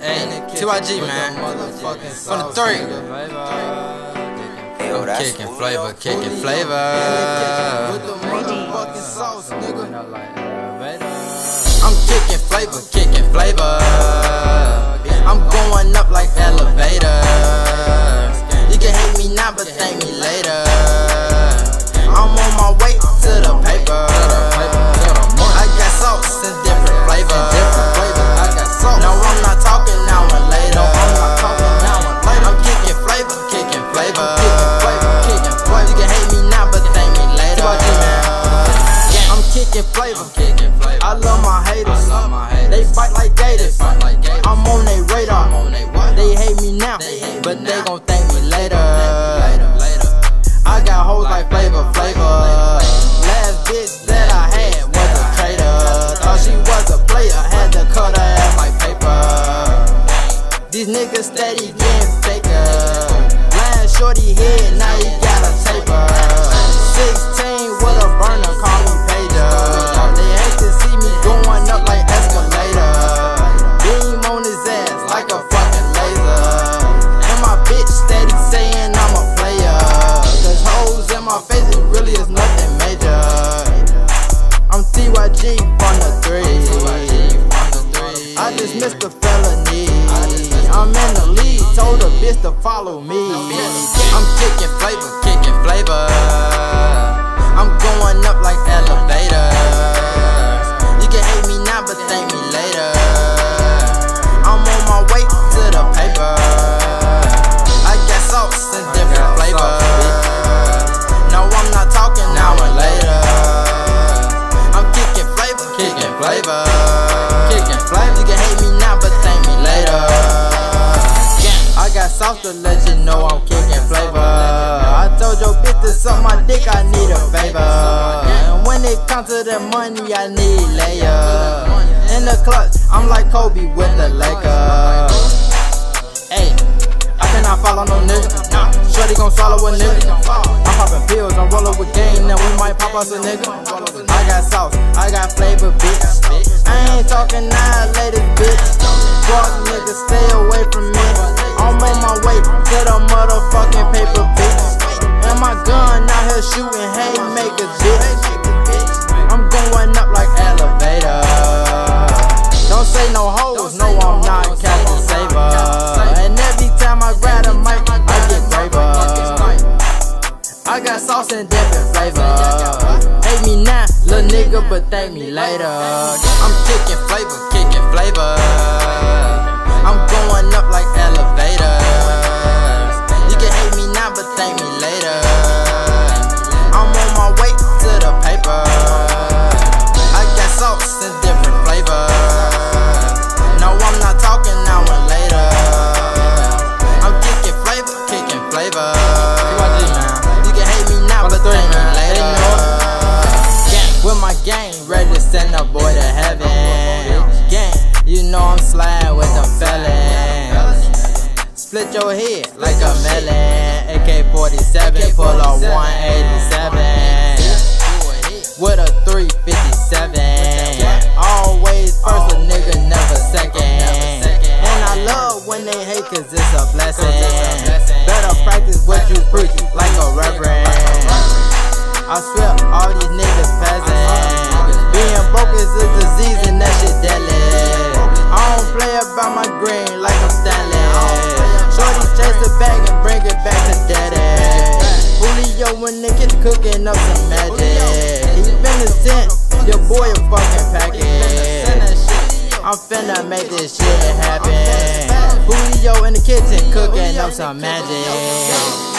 Hey, TYG, man. From the three. I'm kicking flavor, kicking flavor. I'm kicking flavor, kicking flavor. I'm going up like kicking flavor. I love my haters. They bite like gators. I'm on their radar. They hate me now, but they gon' thank me later. I got hoes like flavor, flavor. Last bitch that I had was a traitor. Thought she was a player, had to cut her ass like paper. These niggas steady getting faker. Last shorty head, now he got like a fucking laser. And my bitch steady saying I'm a player. Cause hoes in my face, it really is nothing major. I'm TYG from the three. I just missed a felony. I'm in the lead, told a bitch to follow me. I'm kicking Sauce to let you know I'm kicking flavor. I told your bitch to suck my dick, I need a favor. And when it comes to the money, I need layer. In the clutch, I'm like Kobe with the Lakers. Hey, I cannot follow no nigga. Nah, Shorty gon' swallow a nigga. I'm popping pills, I'm rollin' with game, now we might pop us a nigga. I got sauce, I got flavor, bitch. I ain't talking latest bitch. Fuck niggas, stay away from me. On my way to the motherfucking paper, bitch. And my gun out here shooting haymakers, bitch. I'm going up like elevator. Don't say no hoes, no, I'm not Captain Saver. And every time I grab a mic, I get braver. I got sauce and different flavor. Hate me now, little nigga, but thank me later. I'm kicking flavor, kicking flavor. I'm going up like elevator. Split your head like a melon. AK 47, pull up 187. With a 357. Boy a fucking package. I'm finna make this shit happen. Julio in the kitchen cooking up some magic.